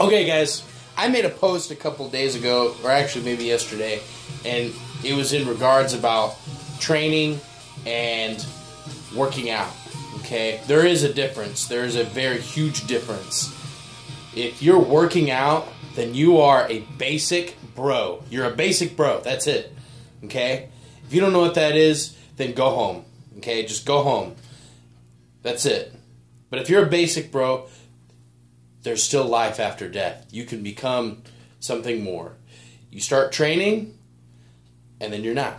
Okay, guys, I made a post a couple days ago, or actually maybe yesterday, and it was in regards about training and working out. Okay, there is a difference. There is a very huge difference. If you're working out, then you are a basic bro. You're a basic bro. That's it. Okay? If you don't know what that is, then go home. Okay? Just go home. That's it. But if you're a basic bro, there's still life after death. You can become something more. You start training and then you're not.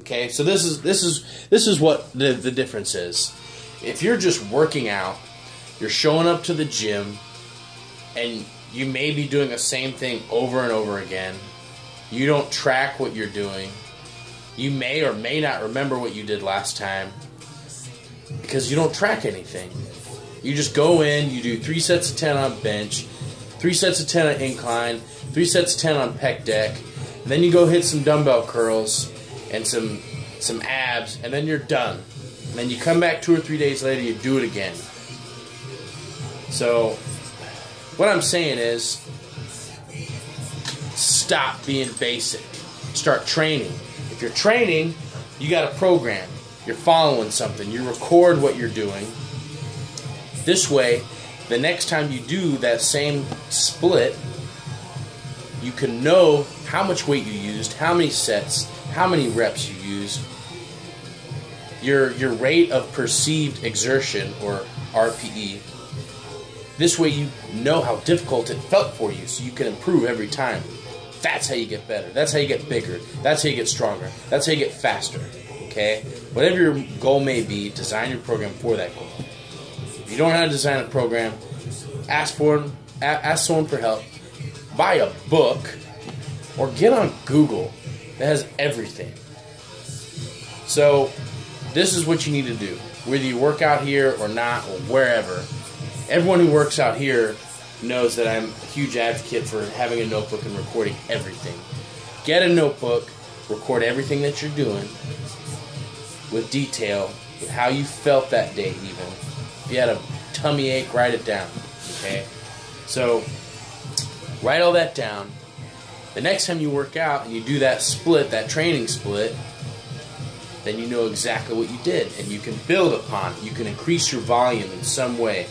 Okay? So this is this is this is what the the difference is. If you're just working out, you're showing up to the gym and you may be doing the same thing over and over again. You don't track what you're doing. You may or may not remember what you did last time because you don't track anything. You just go in, you do three sets of 10 on bench, three sets of 10 on incline, three sets of 10 on pec deck, and then you go hit some dumbbell curls and some some abs, and then you're done. And then you come back two or three days later, you do it again. So, what I'm saying is, stop being basic. Start training. If you're training, you got a program. You're following something. You record what you're doing. This way, the next time you do that same split, you can know how much weight you used, how many sets, how many reps you used, your your rate of perceived exertion or RPE. This way you know how difficult it felt for you so you can improve every time. That's how you get better. That's how you get bigger. That's how you get stronger. That's how you get faster. Okay? Whatever your goal may be, design your program for that goal. If you don't know how to design a program, ask for ask someone for help. Buy a book or get on Google. That has everything. So, this is what you need to do. Whether you work out here or not, or wherever, everyone who works out here knows that I'm a huge advocate for having a notebook and recording everything. Get a notebook, record everything that you're doing with detail, with how you felt that day, even. If you had a tummy ache, write it down. Okay? So, write all that down. The next time you work out and you do that split, that training split, then you know exactly what you did and you can build upon it. You can increase your volume in some way.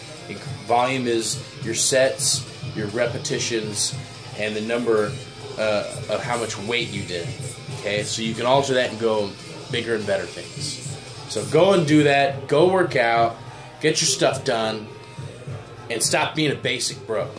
Volume is your sets, your repetitions, and the number uh, of how much weight you did. Okay, so you can alter that and go bigger and better things. So go and do that. Go work out. Get your stuff done. And stop being a basic bro.